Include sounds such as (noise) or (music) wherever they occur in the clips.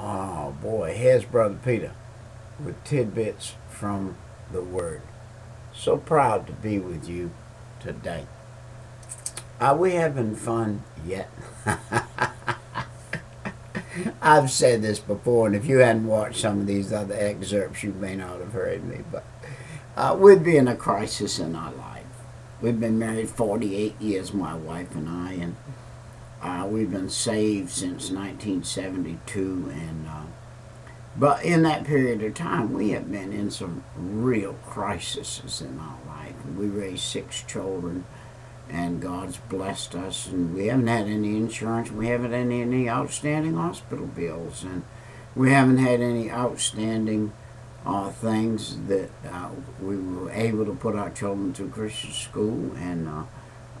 Oh boy, here's Brother Peter with tidbits from the Word. So proud to be with you today. Are we having fun yet? (laughs) I've said this before, and if you hadn't watched some of these other excerpts, you may not have heard me. But uh, we'd be in a crisis in our life. We've been married 48 years, my wife and I, and uh, we've been saved since 1972, and uh, but in that period of time, we have been in some real crises in our life. We raised six children, and God's blessed us, and we haven't had any insurance. We haven't had any outstanding hospital bills, and we haven't had any outstanding uh, things that uh, we were able to put our children through Christian school, and uh,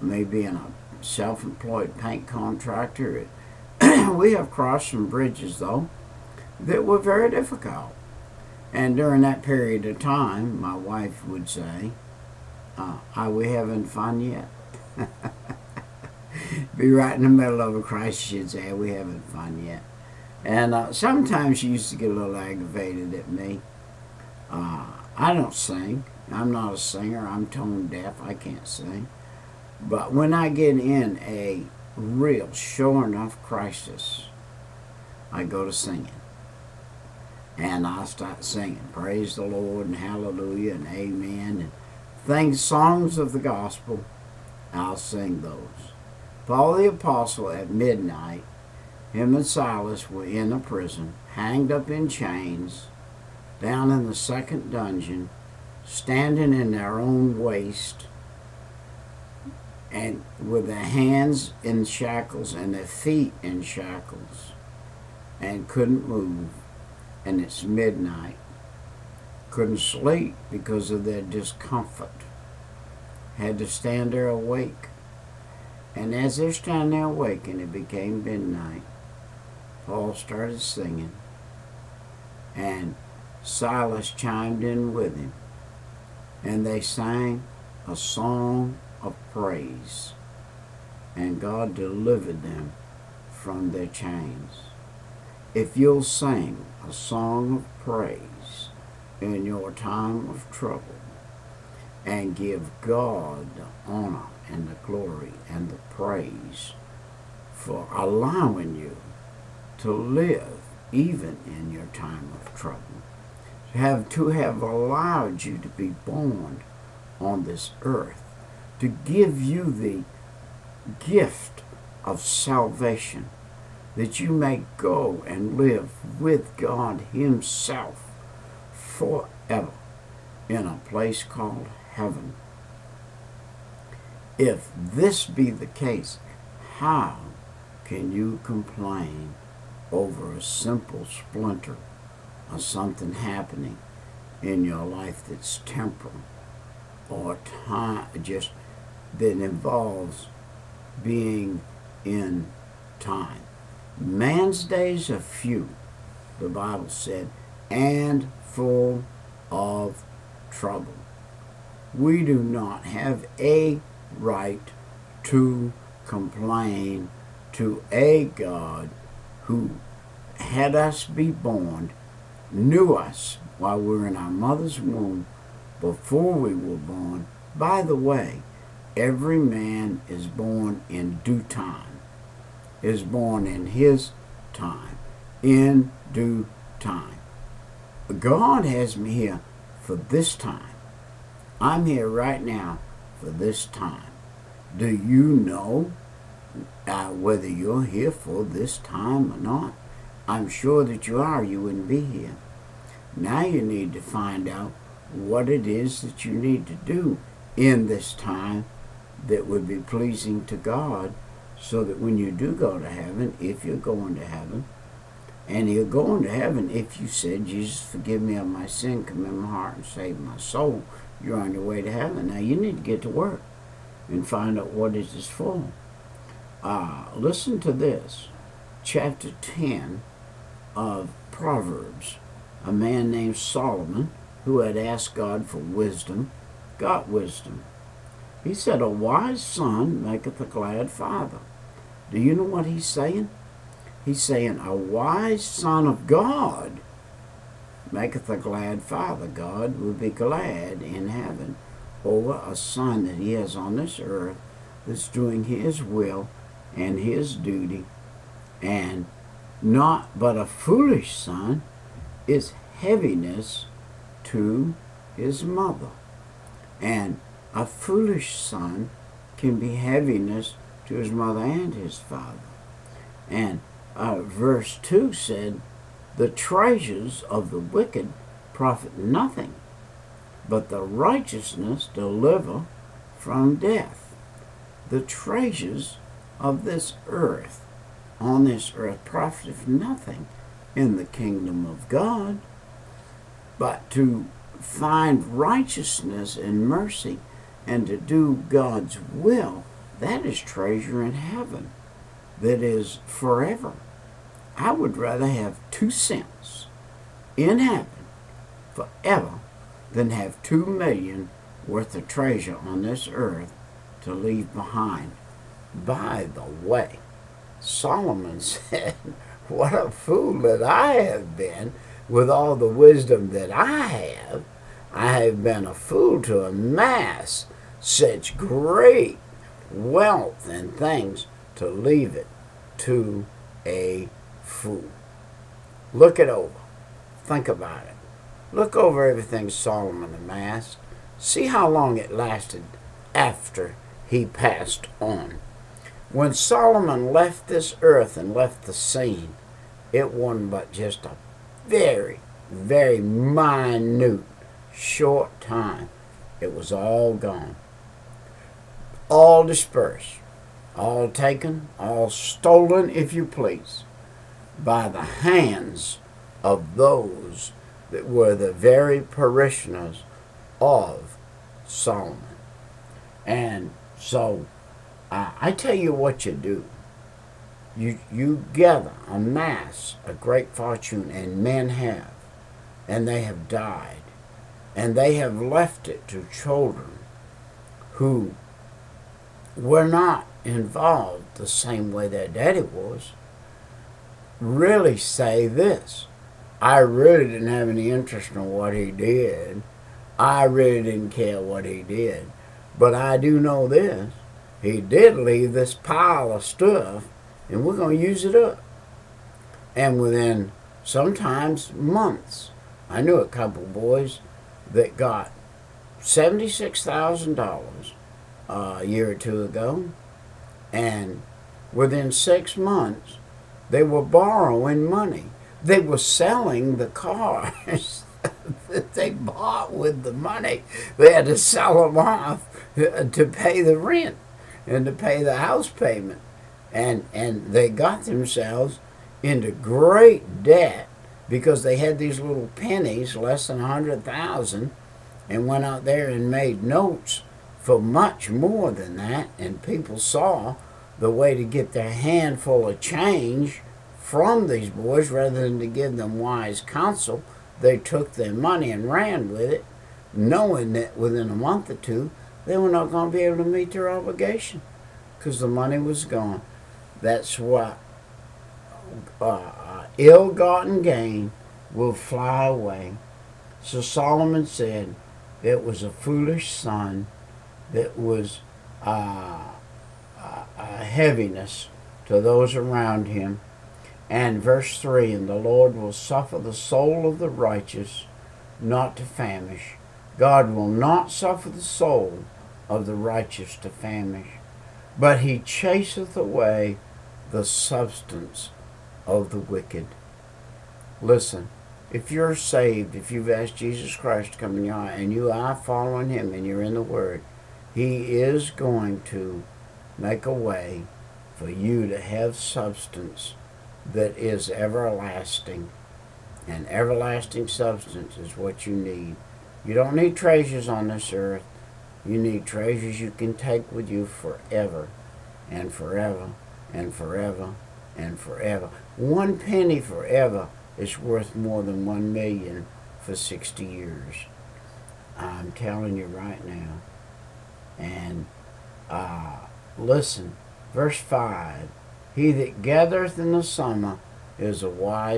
maybe in a self-employed paint contractor. (clears throat) we have crossed some bridges though that were very difficult. And during that period of time, my wife would say, uh, "Are we having fun yet?" (laughs) Be right in the middle of a crisis, she'd say, "Are we having fun yet?" And uh, sometimes she used to get a little aggravated at me. Uh, I don't sing. I'm not a singer. I'm tone deaf. I can't sing. But when I get in a real, sure enough crisis, I go to singing. And I start singing, praise the Lord and hallelujah and amen and things, songs of the gospel. I'll sing those. Paul the Apostle at midnight, him and Silas were in a prison, hanged up in chains, down in the second dungeon, standing in their own waste, and with their hands in shackles and their feet in shackles and couldn't move. And it's midnight. Couldn't sleep because of their discomfort. Had to stand there awake. And as they're standing there awake and it became midnight. Paul started singing. And silas chimed in with him. And they sang a song of praise, and God delivered them from their chains. If you'll sing a song of praise in your time of trouble, and give God the honor and the glory and the praise for allowing you to live even in your time of trouble. Have to have allowed you to be born on this earth to give you the gift of salvation that you may go and live with God Himself forever in a place called heaven. If this be the case, how can you complain over a simple splinter or something happening in your life that's temporal or time just that involves being in time. Man's days are few, the Bible said, and full of trouble. We do not have a right to complain to a God who had us be born, knew us while we were in our mother's womb, before we were born. By the way, every man is born in due time, is born in his time, in due time. God has me here for this time. I'm here right now for this time. Do you know uh, whether you're here for this time or not? I'm sure that you are. You wouldn't be here. Now you need to find out what it is that you need to do in this time that would be pleasing to God so that when you do go to heaven, if you're going to heaven, and you're going to heaven if you said, Jesus, forgive me of my sin, come in my heart and save my soul, you're on your way to heaven. Now you need to get to work and find out what is it is for. Uh, listen to this. Chapter 10 of Proverbs. A man named Solomon, who had asked God for wisdom, got wisdom. He said, A wise son maketh a glad father. Do you know what he's saying? He's saying, A wise son of God maketh a glad father. God will be glad in heaven over a son that he has on this earth that's doing his will and his duty, and not but a foolish son is heaviness to his mother. And a foolish son can be heaviness to his mother and his father. And uh, verse 2 said, The treasures of the wicked profit nothing, but the righteousness deliver from death. The treasures of this earth, on this earth, profiteth nothing in the kingdom of God, but to find righteousness and mercy and to do God's will, that is treasure in heaven that is forever. I would rather have two cents in heaven forever than have two million worth of treasure on this earth to leave behind. By the way, Solomon (laughs) said, What a fool that I have been with all the wisdom that I have. I have been a fool to amass such great wealth and things to leave it to a fool. Look it over. Think about it. Look over everything Solomon amassed. See how long it lasted after he passed on. When Solomon left this earth and left the scene, it wasn't but just a very, very minute, short time. It was all gone. All dispersed. All taken, all stolen, if you please, by the hands of those that were the very parishioners of Solomon. And so uh, I tell you what you do. You, you gather, amass a great fortune, and men have, and they have died, and they have left it to children who were not involved the same way their daddy was. Really say this I really didn't have any interest in what he did. I really didn't care what he did. But I do know this. He did leave this pile of stuff, and we're going to use it up. And within sometimes months, I knew a couple boys that got $76,000 a year or two ago, and within six months, they were borrowing money they were selling the cars (laughs) that they bought with the money. They had to sell them off (laughs) to pay the rent and to pay the house payment. And, and they got themselves into great debt because they had these little pennies, less than a hundred thousand, and went out there and made notes for much more than that. And people saw the way to get their handful of change from these boys rather than to give them wise counsel. They took their money and ran with it, knowing that within a month or two they were not going to be able to meet their obligation because the money was gone. That's what uh, ill gotten gain will fly away. So Solomon said it was a foolish son that was uh, a heaviness to those around him and verse 3 And the Lord will suffer the soul of the righteous not to famish. God will not suffer the soul of the righteous to famish, but he chaseth away the substance of the wicked. Listen, if you're saved, if you've asked Jesus Christ to come in your heart, and you are following him and you're in the Word, he is going to make a way for you to have substance that is everlasting. And everlasting substance is what you need. You don't need treasures on this earth. You need treasures you can take with you forever and forever and forever and forever. One penny forever is worth more than one million for 60 years. I'm telling you right now. And uh, listen, verse 5 He that gathereth in the summer is a wise